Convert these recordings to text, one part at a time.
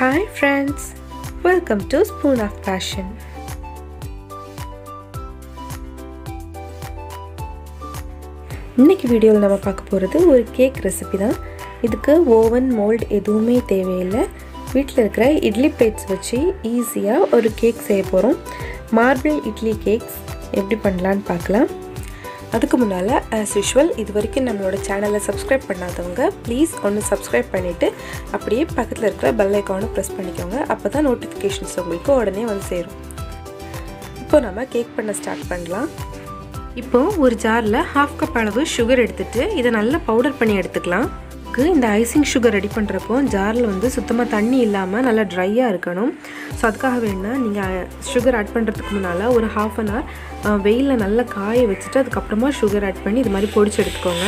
Hi friends welcome to spoon of fashion இன்னைக்கு வீடியோவில் நம்ம பார்க்க போகிறது ஒரு கேக் ரெசிபி தான். இதுக்கு ஓவன் மோல்ட் எதுவுமே தேவையில்லை. வீட்டில் இருக்கிற இட்லி பிளேட்ஸ் வச்சு ஈஸியாக ஒரு கேக் செய்ய போகிறோம் மார்பிள் இட்லி கேக்ஸ் எப்படி பண்ணலான்னு பார்க்கலாம். அதுக்கு முன்னால் ஆஸ் யூஷுவல் இது வரைக்கும் நம்மளோட சேனலை சப்ஸ்கிரைப் பண்ணாதவங்க ப்ளீஸ் ஒன்று சப்ஸ்கிரைப் பண்ணிவிட்டு அப்படியே பக்கத்தில் இருக்கிற பெல் ஐக்கானை ப்ரெஸ் பண்ணிக்கோங்க. அப்போ தான் நோட்டிஃபிகேஷன்ஸ் உங்களுக்கு உடனே வந்து சேரும். இப்போ நம்ம கேக் பண்ண ஸ்டார்ட் பண்ணலாம். இப்போது ஒரு ஜாரில் ஹாஃப் கப் அளவு சுகர் எடுத்துகிட்டு இதை நல்லா பவுடர் பண்ணி எடுத்துக்கலாம். இந்த ஐசிங் சுகர் ரெடி பண்ணுறப்போ ஜாரில் வந்து சுத்தமாக தண்ணி இல்லாமல் நல்லா ட்ரையாக இருக்கணும். ஸோ அதுக்காக வேணா நீங்கள் சுகர் ஆட் பண்ணுறதுக்கு முன்னால் ஒரு ஹாஃப் அன் ஹவர் வெயிலில் நல்லா காய வச்சுட்டு அதுக்கப்புறமா சுகர் ஆட் பண்ணி இது மாதிரி பொடிச்சு எடுத்துக்கோங்க.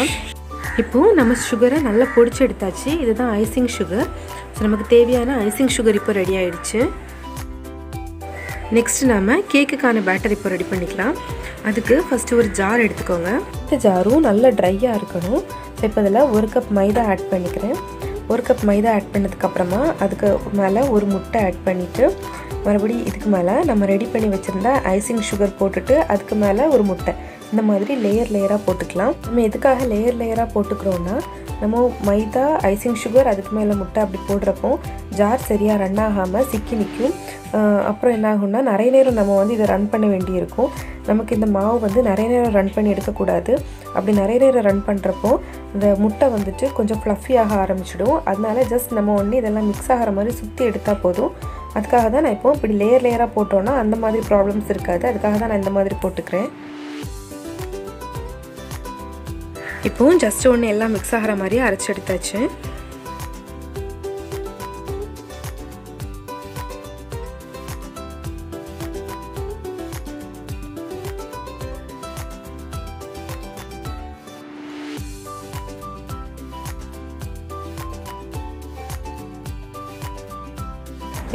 இப்போது நம்ம சுகரை நல்லா பொடிச்சு எடுத்தாச்சு. இதுதான் ஐசிங் சுகர் ஸோ நமக்கு தேவையான ஐசிங் சுகர் இப்போ ரெடி ஆகிடுச்சு நெக்ஸ்ட் நாம் கேக்குக்கான பேட்டர் இப்போ ரெடி பண்ணிக்கலாம். அதுக்கு ஃபஸ்ட்டு ஒரு ஜார் எடுத்துக்கோங்க. இந்த ஜாரும் நல்லா ட்ரையாக இருக்கணும். ஸோ இப்போ இதில் ஒரு கப் மைதா ஆட் பண்ணிக்கிறேன். ஒரு கப் மைதா ஆட் பண்ணதுக்கப்புறமா அதுக்கு மேலே ஒரு முட்டை ஆட் பண்ணிவிட்டு மறுபடியும் இதுக்கு மேலே நம்ம ரெடி பண்ணி வச்சுருந்த ஐசிங் சுகர் போட்டுட்டு அதுக்கு மேலே ஒரு முட்டை. இந்த மாதிரி லேயர் லேயராக போட்டுக்கலாம். நம்ம எதுக்காக லேயர் லேயராக போட்டுக்கிறோன்னா நம்ம மைதா ஐசிங் சுகர் அதுக்கு மேலே முட்டை அப்படி போடுறப்போ ஜார் சரியாக ரன் ஆகாமல் சிக்கி நிற்கும் அப்புறம் என்ன ஆகும்னா நிறைய நேரம் நம்ம வந்து இதை ரன் பண்ண வேண்டியிருக்கும். நமக்கு இந்த மாவு வந்து நிறைய நேரம் ரன் பண்ணி எடுக்கக்கூடாது. அப்படி நிறைய நேரம் ரன் பண்ணுறப்போ இந்த முட்டை வந்துட்டு கொஞ்சம் ஃப்ளஃபியாக ஆக ஆரம்பிச்சிடும். அதனால ஜஸ்ட் நம்ம ஒன்று இதெல்லாம் மிக்ஸ் ஆகிற மாதிரி சுற்றி எடுத்தால் போதும். அதுக்காக தான் நான் இப்போ இப்படி லேயர் லேயராக போட்டோன்னா அந்த மாதிரி ப்ராப்ளம்ஸ் இருக்காது. அதுக்காக தான் நான் இந்த மாதிரி போட்டுக்கிறேன். இப்போவும் ஜஸ்ட் ஒன்று எல்லாம் மிக்ஸ் ஆகிற மாதிரி அரைச்சி எடுத்தாச்சு.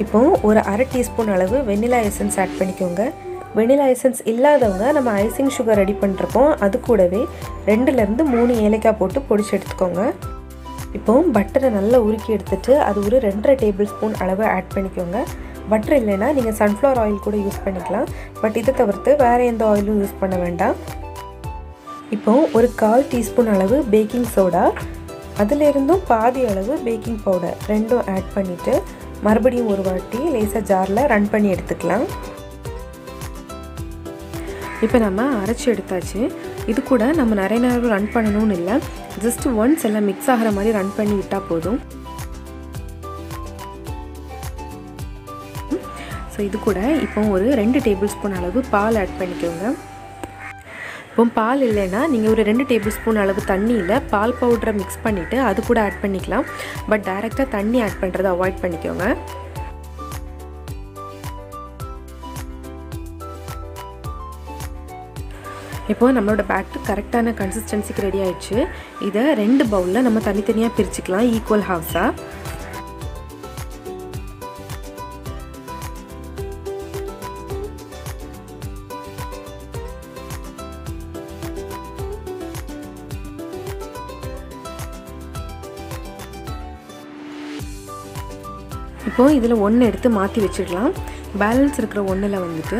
இப்போ ஒரு அரை டீஸ்பூன் அளவு வெண்ணிலா எசன்ஸ் ஆட் பண்ணிக்கோங்க. வெனிலா எசன்ஸ் இல்லாதவங்க நம்ம ஐசிங் சுகர் ரெடி பண்ணுறப்போ அது கூடவே ரெண்டுலேருந்து மூணு ஏலக்காய் போட்டு பொடிச்சு எடுத்துக்கோங்க. இப்போ பட்டரை நல்லா உருக்கி எடுத்துட்டு அது ஒரு ரெண்டரை டேபிள் ஸ்பூன் அளவு ஆட் பண்ணிக்கோங்க. பட்டர் இல்லைன்னா நீங்கள் சன்ஃப்ளவர் ஆயில் கூட யூஸ் பண்ணிக்கலாம். பட் இதை தவிர்த்து வேறு எந்த ஆயிலும் யூஸ் பண்ண வேண்டாம். இப்போ ஒரு கால் டீஸ்பூன் அளவு பேக்கிங் சோடா அதிலிருந்தும் பாதி அளவு பேக்கிங் பவுடர் ரெண்டும் ஆட் பண்ணிவிட்டு மறுபடியும் ஒரு வாட்டி லேசாக ஜாரில் ரன் பண்ணி எடுத்துக்கலாம். இப்போ நம்ம அரைச்சி எடுத்தாச்சு. இது கூட நம்ம நிறைய நேரம் ரன் பண்ணணும்னு இல்லை. ஜஸ்ட் ஒன்ஸ் எல்லாம் மிக்ஸ் ஆகிற மாதிரி ரன் பண்ணி விட்டால் போதும். ஸோ இது கூட இப்போ ஒரு ரெண்டு டேபிள் ஸ்பூன் அளவு பால் ஆட் பண்ணிக்கோங்க. இப்போ பால் இல்லைன்னா நீங்கள் ஒரு ரெண்டு டேபிள் ஸ்பூன் அளவு தண்ணியில் பால் பவுடரை மிக்ஸ் பண்ணிவிட்டு அது கூட ஆட் பண்ணிக்கலாம். பட் டைரெக்டாக தண்ணி ஆட் பண்ணுறதை அவாய்ட் பண்ணிக்கோங்க. இப்போ நம்மளோட பேட்டர் கரெக்டான கன்சிஸ்டன்சிக்கு ரெடி ஆயிடுச்சு. இதை ரெண்டு பவுலில் நம்ம தனித்தனியாக பிரிச்சுக்கலாம் ஈக்குவல் ஹாஃப்ஸாக இப்போது இதில் ஒன்று எடுத்து மாற்றி வச்சிடலாம். பேலன்ஸ் இருக்கிற ஒன்றில் வந்துட்டு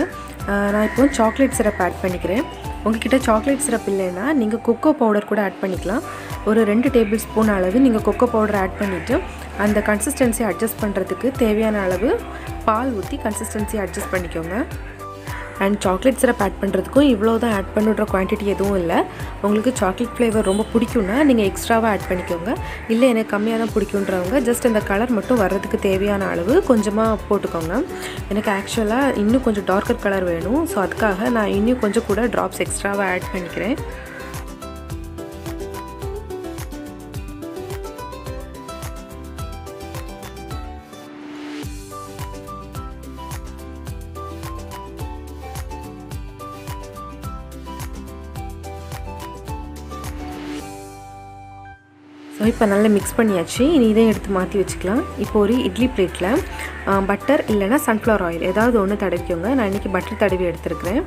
நான் இப்போ சாக்லேட் சிரப் ஆட் பண்ணிக்கிறேன். உங்ககிட்ட சாக்லேட் சிரப் இல்லைன்னா நீங்கள் கொக்கோ பவுடர் கூட ஆட் பண்ணிக்கலாம். ஒரு ரெண்டு டேபிள் ஸ்பூன் அளவு நீங்கள் கொக்கோ பவுடர் ஆட் பண்ணிவிட்டு அந்த கன்சிஸ்டன்சி அட்ஜஸ்ட் பண்ணுறதுக்கு தேவையான அளவு பால் ஊற்றி கன்சிஸ்டன்சி அட்ஜஸ்ட் பண்ணிக்கோங்க. அண்ட் சாக்லேட் சிரப் ஆட் பண்ணுறதுக்கும் இவ்வளோ தான் ஆட் பண்ணுற குவான்டிட்டி எதுவும் இல்லை. உங்களுக்கு சாக்லேட் ஃப்ளேவர் ரொம்ப பிடிக்கும்னா நீங்கள் எக்ஸ்ட்ராவாக ஆட் பண்ணிக்கோங்க. இல்லை எனக்கு கம்மியாக தான் பிடிக்குன்றவங்க ஜஸ்ட் அந்த கலர் மட்டும் வர்றதுக்கு தேவையான அளவு கொஞ்சமாக போட்டுக்கோங்க. எனக்கு ஆக்சுவலாக இன்னும் கொஞ்சம் டார்க்கர் கலர் வேணும். ஸோ அதுக்காக நான் இன்னும் கொஞ்சம் கூட ட்ராப்ஸ் எக்ஸ்ட்ராவாக ஆட் பண்ணிக்கிறேன். ஸோ இப்போ நல்லா மிக்ஸ் பண்ணியாச்சு. இனி இதை எடுத்து மாற்றி வச்சுக்கலாம். இப்போ ஒரு இட்லி பிளேட்டில் பட்டர் இல்லைனா சன்ஃப்ளவர் ஆயில் ஏதாவது ஒன்று தடவிக்கோங்க. நான் இன்றைக்கி பட்டர் தடவி எடுத்துருக்கிறேன்.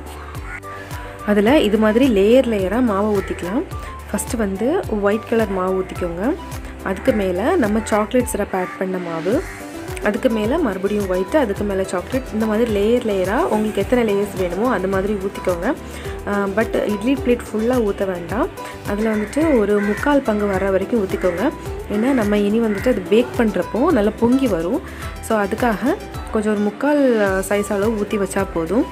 அதில் இது மாதிரி லேயர் லேயராக மாவை ஊற்றிக்கலாம் ஃபஸ்ட்டு வந்து ஒயிட் கலர் மாவு ஊற்றிக்கோங்க அதுக்கு மேலே நம்ம சாக்லேட் சிரப் ஆட் பண்ண மாவு. அதுக்கு மேலே மறுபடியும் ஒயிட்டு அதுக்கு மேலே சாக்லேட் இந்த மாதிரி லேயர் லேயராக உங்களுக்கு எத்தனை லேயர்ஸ் வேணுமோ அது மாதிரி ஊற்றிக்கோங்க பட் இட்லி பிளேட் ஃபுல்லாக ஊற்ற வேண்டாம். அதில் வந்துட்டு ஒரு முக்கால் பங்கு வர வரைக்கும் ஊற்றிக்கோங்க ஏன்னா நம்ம இனி வந்துட்டு அது பேக் பண்ணுறப்போ நல்லா பொங்கி வரும். ஸோ அதுக்காக கொஞ்சம் ஒரு முக்கால் சைஸ் அளவு ஊற்றி வச்சா போதும்.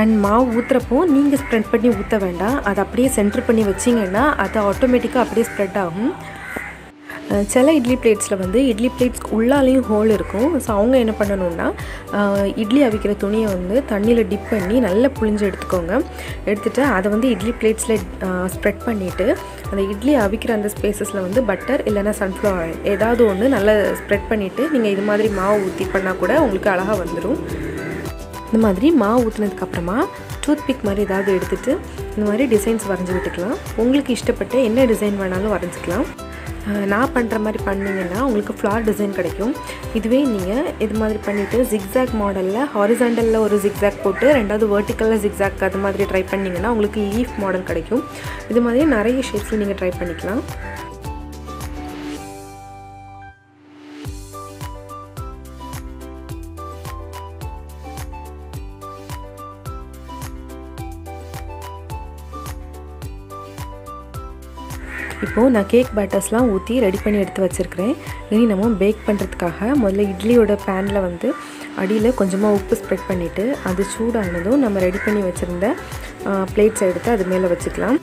அண்ட் மாவு ஊற்றுறப்போ நீங்கள் ஸ்ப்ரெட் பண்ணி ஊற்ற வேண்டாம். அதை அப்படியே சென்டர் பண்ணி வச்சிங்கன்னா அது ஆட்டோமேட்டிக்காக அப்படியே ஸ்ப்ரெட் ஆகும். சில இட்லி பிளேட்ஸில் வந்து இட்லி பிளேட்ஸ் உள்ளாலேயும் ஹோல் இருக்கும். ஸோ அவங்க என்ன பண்ணணும்னா இட்லி அவிக்கிற துணியை வந்து தண்ணியில் டிப் பண்ணி நல்லா புழிஞ்சு எடுத்துக்கோங்க. எடுத்துகிட்டு அதை வந்து இட்லி பிளேட்ஸில் ஸ்ப்ரெட் பண்ணிவிட்டு அந்த இட்லி அவிக்கிற அந்த ஸ்பேசஸில் வந்து பட்டர் இல்லைனா சன்ஃப்ளவர் ஆயில் ஏதாவது ஒன்று நல்லா ஸ்ப்ரெட் பண்ணிவிட்டு நீங்கள் இது மாதிரி மாவு ஊற்றி பண்ணால் கூட உங்களுக்கு அழகாக வந்துடும் இந்த மாதிரி மாவு ஊற்றினதுக்கப்புறமா டூத் பிக் மாதிரி ஏதாவது எடுத்துகிட்டு இந்த மாதிரி டிசைன்ஸ் வரைஞ்சி விட்டுக்கலாம். உங்களுக்கு இஷ்டப்பட்ட என்ன டிசைன் வேணாலும் வரைஞ்சிக்கலாம். நான் பண்ணுற மாதிரி பண்ணிங்கன்னா உங்களுக்கு ஃப்ளார் டிசைன் கிடைக்கும். இதுவே நீங்கள் இது மாதிரி பண்ணிவிட்டு ஜிக்ஸாக் மாடலில் ஹாரிசாண்டலில் ஒரு ஜிக்ஸாக் போட்டு ரெண்டாவது வேர்ட்டிக்கலில் ஜிக்ஸாக் அது மாதிரி ட்ரை பண்ணிங்கன்னா உங்களுக்கு லீஃப் மாடல் கிடைக்கும். இது மாதிரி நிறைய ஷேப்ஸில் நீங்கள் ட்ரை பண்ணிக்கலாம். இப்போது நான் கேக் பேட்டர்ஸ்லாம் ஊற்றி ரெடி பண்ணி எடுத்து வச்சுருக்கிறேன். இனி நம்ம பேக் பண்ணுறதுக்காக முதல்ல இட்லியோட பேனில் வந்து அடியில் கொஞ்சமாக உப்பு ஸ்ப்ரெட் பண்ணிவிட்டு அது சூடானதும் நம்ம ரெடி பண்ணி வச்சுருந்த பிளேட்ஸை எடுத்து அது மேலே வச்சுக்கலாம்.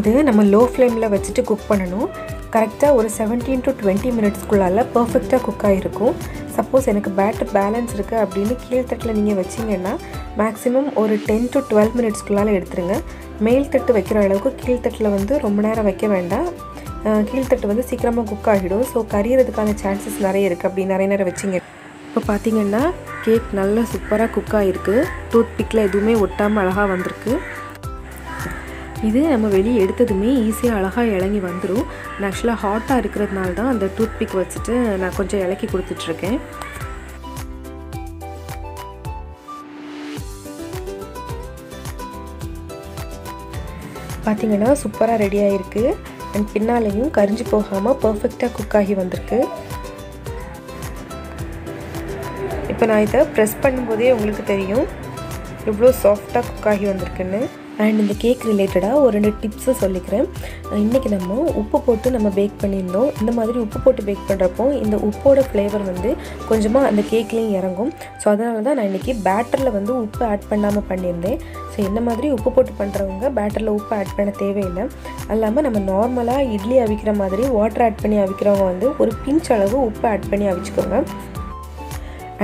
இது நம்ம லோ ஃப்ளேமில் வச்சுட்டு குக் பண்ணணும். கரெக்டாக ஒரு செவன்டீன் டு டுவெண்ட்டி மினிட்ஸ்க்குள்ளால் பர்ஃபெக்டாக குக் ஆகிருக்கும் சப்போஸ் எனக்கு பேட்டர் பேலன்ஸ் இருக்குது அப்படின்னு கீழ்த்தட்டில் நீங்கள் வச்சிங்கன்னா மேக்ஸிமம் ஒரு டென் டு டுவெல் மினிட்ஸ்க்குள்ளால் எடுத்துருங்க. மேல் தட்டு வைக்கிற அளவுக்கு கீழ்த்தட்டில் வந்து ரொம்ப நேரம் வைக்க வேண்டாம். கீழ்த்தட்டு வந்து சீக்கிரமாக குக் ஆகிடும். ஸோ கரியறதுக்கான சான்சஸ் நிறைய இருக்குது அப்படி நிறைய நேரம் வச்சிங்க. இப்போ பார்த்தீங்கன்னா கேக் நல்லா சூப்பராக குக் ஆகிருக்கு டூத் பிக்கில் எதுவுமே ஒட்டாமல் அழகாக வந்திருக்கு. இது நம்ம வெளியே எடுத்ததுமே ஈஸியாக அழகாக இறங்கி வந்துடும் நான் ஆக்சுவலாக ஹாட்டாக இருக்கிறதுனால தான் அந்த டூத் பிக் வச்சுட்டு நான் கொஞ்சம் இலக்கி கொடுத்துட்ருக்கேன். பார்த்திங்கன்னா சூப்பராக ரெடி ஆகிருக்கு அண்ட் பின்னாலேயும் கரிஞ்சு போகாமல் பர்ஃபெக்டாக குக் ஆகி வந்திருக்கு. இப்போ நான் இதை ப்ரெஸ் பண்ணும்போதே உங்களுக்கு தெரியும். எவ்வளோ சாஃப்டாக குக் ஆகி வந்திருக்குன்னு. அண்ட் இந்த கேக் ரிலேட்டடாக ஒரு ரெண்டு டிப்ஸும் சொல்லிக்கிறேன். இன்றைக்கி நம்ம உப்பு போட்டு நம்ம பேக் பண்ணியிருந்தோம். இந்த மாதிரி உப்பு போட்டு பேக் பண்ணுறப்போ இந்த உப்போட ஃப்ளேவர் வந்து கொஞ்சமாக அந்த கேக்லேயும் இறங்கும். ஸோ அதனால தான் நான் இன்றைக்கி பேட்டரில் வந்து உப்பு ஆட் பண்ணாமல் பண்ணியிருந்தேன். ஸோ இந்த மாதிரி உப்பு போட்டு பண்ணுறவங்க பேட்டரில் உப்பு ஆட் பண்ண தேவையில்லை. அது இல்லாமல் நம்ம நார்மலாக இட்லி அவிக்கிற மாதிரி வாட்டர் ஆட் பண்ணி அவிக்கிறவங்க வந்து ஒரு பிஞ்ச் அளவு உப்பு ஆட் பண்ணி அவிச்சுக்கோங்க.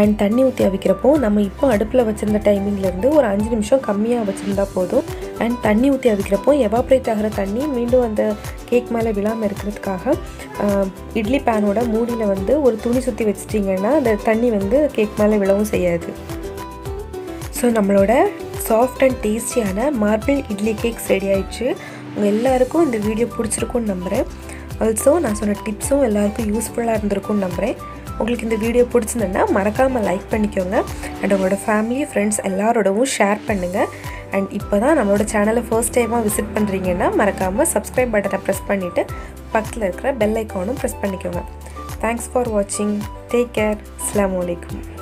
அண்ட் தண்ணி ஊற்றி அவிக்கிறப்போ நம்ம இப்போ அடுப்பில் வச்சுருந்த டைமிங்லேருந்து ஒரு அஞ்சு நிமிஷம் கம்மியாக வச்சுருந்தா போதும். அண்ட் தண்ணி ஊற்றி அவிக்கிறப்போ எவாப்ரேட் ஆகிற தண்ணி மீண்டும் அந்த கேக் மேலே விழாமல் இருக்கிறதுக்காக இட்லி பேனோட மூடியில் வந்து ஒரு துணி சுற்றி வச்சிட்டிங்கன்னா அந்த தண்ணி வந்து கேக் மேலே விழவும் செய்யாது. ஸோ நம்மளோட சாஃப்ட் அண்ட் டேஸ்டியான மார்பிள் இட்லி கேக்ஸ் ரெடி ஆயிடுச்சு. உங்கள் எல்லாருக்கும் இந்த வீடியோ பிடிச்சிருக்குன்னு நம்புகிறேன் ஆல்சோ நான் சொன்ன டிப்ஸும் எல்லாருக்கும் யூஸ்ஃபுல்லாக இருந்திருக்கும்னு நம்புகிறேன் உங்களுக்கு இந்த வீடியோ பிடிச்சிருந்ததுன்னா மறக்காமல் லைக் பண்ணிக்கோங்க. அண்ட் உங்களோட ஃபேமிலி ஃப்ரெண்ட்ஸ் எல்லாரோடவும் ஷேர் பண்ணுங்கள் அண்ட் இப்போ தான் நம்மளோட சேனலை ஃபர்ஸ்ட் டைமாக விசிட் பண்ணுறீங்கன்னா மறக்காமல் சப்ஸ்கிரைப் பட்டனை ப்ரெஸ் பண்ணிவிட்டு பக்கத்தில் இருக்கிற பெல் ஐக்கானும் ப்ரெஸ் பண்ணிக்கோங்க. தேங்க்ஸ் ஃபார் வாட்சிங் டேக் கேர் அஸ்லாம் வலைக்கம்